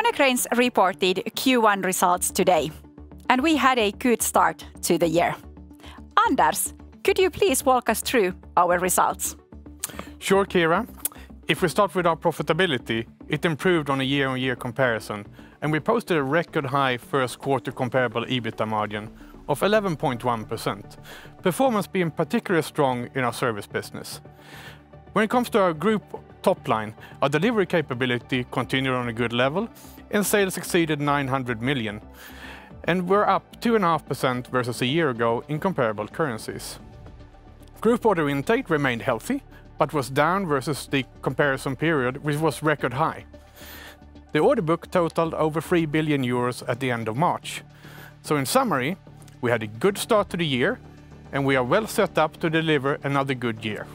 Konecranes reported Q1 results today, and we had a good start to the year. Anders, could you please walk us through our results? Sure, Kiira. If we start with our profitability, it improved on a year-on-year comparison, and we posted a record high first quarter comparable EBITDA margin of 11.1%. Performance being particularly strong in our service business. When it comes to our group top line, our delivery capability continued on a good level, and sales exceeded 900 million, and we're up 2.5% versus a year ago in comparable currencies. Group order intake remained healthy, but was down versus the comparison period, which was record high. The order book totaled over 3 billion euros at the end of March. So in summary, we had a good start to the year, and we are well set up to deliver another good year.